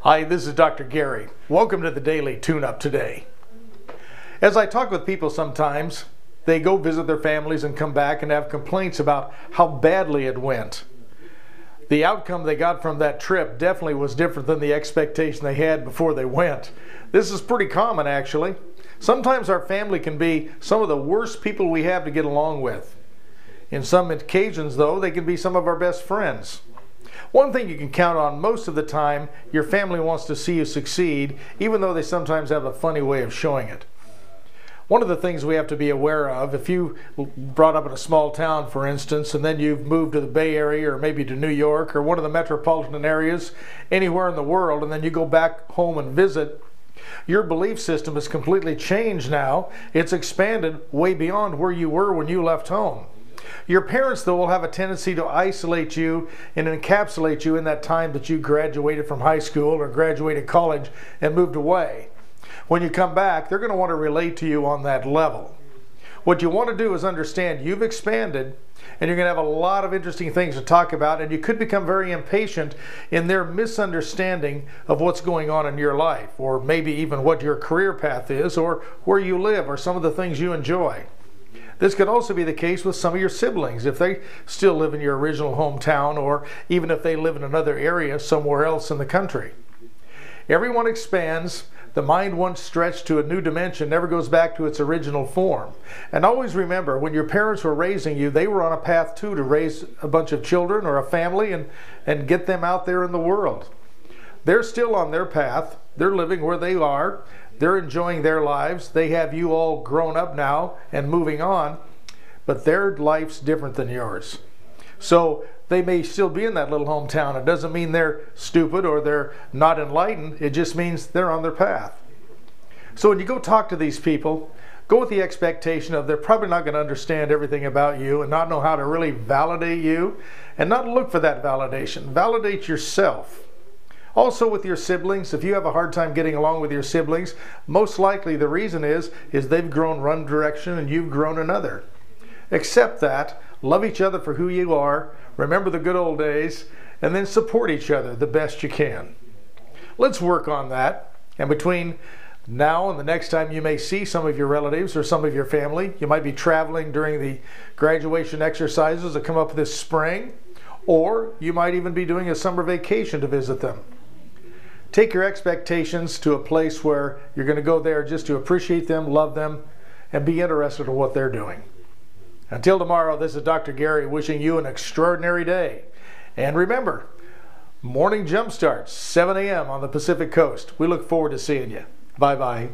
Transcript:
Hi, this is Dr. Gary. Welcome to the Daily Tune Up today. As I talk with people sometimes, they go visit their families and come back and have complaints about how badly it went. The outcome they got from that trip definitely was different than the expectation they had before they went. This is pretty common, actually. Sometimes our family can be some of the worst people we have to get along with. In some occasions, though, they can be some of our best friends. One thing you can count on most of the time, your family wants to see you succeed, even though they sometimes have a funny way of showing it. One of the things we have to be aware of, if you brought up in a small town, for instance, and then you've moved to the Bay Area or maybe to New York or one of the metropolitan areas anywhere in the world, and then you go back home and visit, your belief system has completely changed now. It's expanded way beyond where you were when you left home. Your parents, though, will have a tendency to isolate you and encapsulate you in that time that you graduated from high school or graduated college and moved away. When you come back, they're going to want to relate to you on that level. What you want to do is understand you've expanded and you're going to have a lot of interesting things to talk about, and you could become very impatient in their misunderstanding of what's going on in your life, or maybe even what your career path is, or where you live, or some of the things you enjoy. This could also be the case with some of your siblings if they still live in your original hometown, or even if they live in another area somewhere else in the country. Everyone expands the mind once stretched to a new dimension never goes back to its original form. And always remember, when your parents were raising you, they were on a path too to raise a bunch of children or a family and, and get them out there in the world. They're still on their path. They're living where they are. They're enjoying their lives. They have you all grown up now and moving on, but their life's different than yours. So they may still be in that little hometown. It doesn't mean they're stupid or they're not enlightened. It just means they're on their path. So when you go talk to these people, go with the expectation of they're probably not going to understand everything about you and not know how to really validate you and not look for that validation. Validate yourself. Also with your siblings, if you have a hard time getting along with your siblings, most likely the reason is is they've grown one direction and you've grown another. Accept that, love each other for who you are, remember the good old days, and then support each other the best you can. Let's work on that. And between now and the next time you may see some of your relatives or some of your family, you might be traveling during the graduation exercises that come up this spring, or you might even be doing a summer vacation to visit them. Take your expectations to a place where you're going to go there just to appreciate them, love them, and be interested in what they're doing. Until tomorrow, this is Dr. Gary wishing you an extraordinary day. And remember, morning jump starts 7 a.m. on the Pacific Coast. We look forward to seeing you. Bye bye.